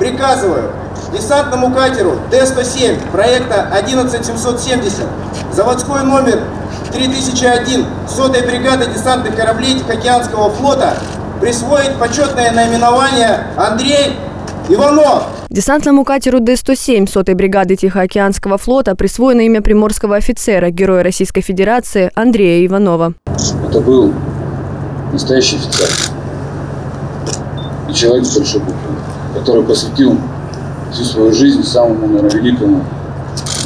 приказываю десантному катеру Т-107 проекта 11770, заводской номер 3001 сотой бригады десантных кораблей Тихоокеанского флота присвоить почетное наименование Андрей Иванов. Десантному катеру Д-107 сотой бригады Тихоокеанского флота присвоено имя приморского офицера, героя Российской Федерации Андрея Иванова. Это был настоящий офицер и человек с большой буквы, который посвятил всю свою жизнь самому, наверное, великому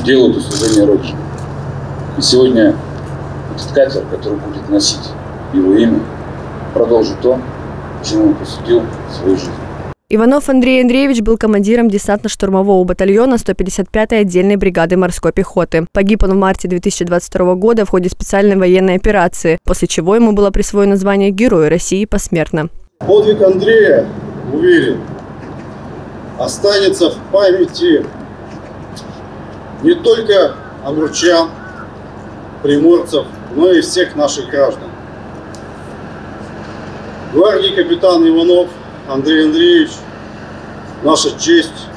делу до служения Родине. И сегодня этот катер, который будет носить его имя, продолжит то, чему он посвятил свою жизнь. Иванов Андрей Андреевич был командиром десантно-штурмового батальона 155-й отдельной бригады морской пехоты. Погиб он в марте 2022 года в ходе специальной военной операции, после чего ему было присвоено звание Героя России посмертно. Подвиг Андрея, уверен, останется в памяти не только амурчан, приморцев, но и всех наших граждан. Гвардии капитан Иванов Андрей Андреевич, наша честь,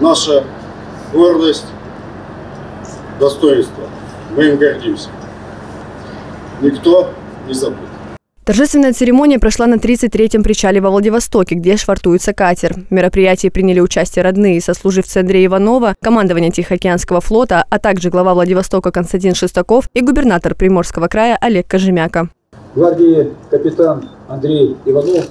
наша гордость, достоинство. Мы им гордимся. Никто не забудет. Торжественная церемония прошла на 33-м причале во Владивостоке, где швартуется катер. В мероприятии приняли участие родные и сослуживцы Андрея Иванова, командование Тихоокеанского флота, а также глава Владивостока Константин Шестаков и губернатор Приморского края Олег Кожемяка. Гвардии капитан Андрей Иванов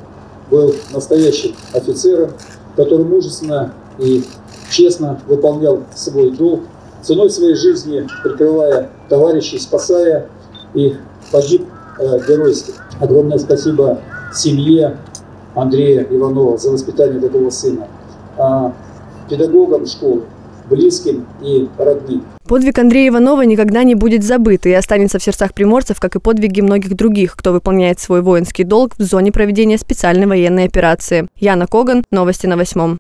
был настоящим офицером, который мужественно и честно выполнял свой долг, ценой своей жизни прикрывая товарищей, спасая их, погиб э, геройски. Огромное спасибо семье Андрея Иванова за воспитание такого сына, а педагогам школы, близким и родным. Подвиг Андрея Иванова никогда не будет забыт и останется в сердцах приморцев, как и подвиги многих других, кто выполняет свой воинский долг в зоне проведения специальной военной операции. Яна Коган, новости на восьмом.